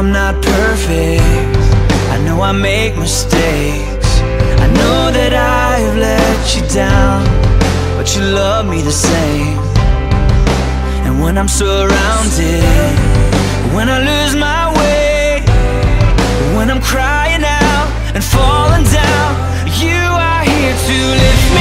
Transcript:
I'm not perfect. I know I make mistakes. I know that I have let you down But you love me the same. And when I'm surrounded When I lose my way When I'm crying out and falling down You are here to lift me